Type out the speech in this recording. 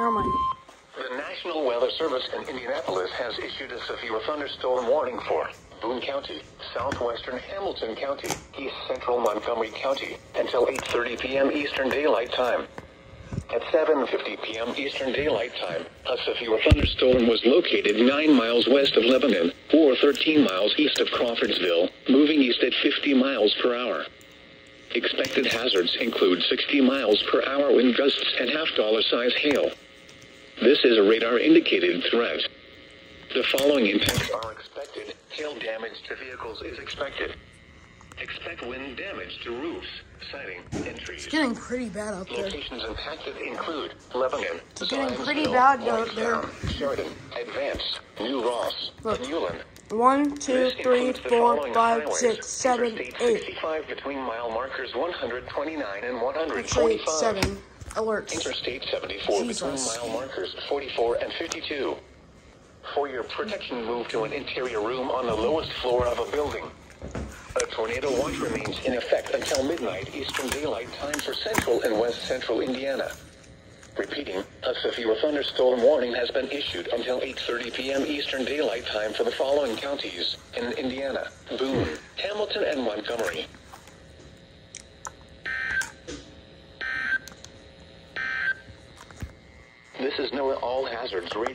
Never mind. The National Weather Service in Indianapolis has issued a severe thunderstorm warning for Boone County, southwestern Hamilton County, east central Montgomery County until 8:30 p.m. Eastern Daylight Time. At 7:50 p.m. Eastern Daylight Time, a severe thunderstorm was located 9 miles west of Lebanon or 13 miles east of Crawfordsville, moving east at 50 miles per hour. Expected hazards include 60 miles per hour wind gusts and half dollar size hail. This is a radar indicated threat. The following impacts are expected. Hail damage to vehicles is expected. Expect wind damage to roofs, siding, and trees. It's getting pretty bad out there. Locations impacted include Lebanon, It's getting pretty bad out there. Sheridan, Advance, New Ross, Look. and Newland. One, two, three, four, five, six, seven, Interstate eight. 65 between mile markers 129 and Actually, 145. seven alerts. Interstate 74 Jesus. between mile markers 44 and 52. For your protection, move to an interior room on the lowest floor of a building. A tornado watch remains in effect until midnight Eastern Daylight Time for central and west central Indiana. Repeating, a severe thunderstorm warning has been issued until 8.30 p.m. Eastern Daylight Time for the following counties in Indiana, Boone, Hamilton, and Montgomery. This is NOAA All Hazards Radio.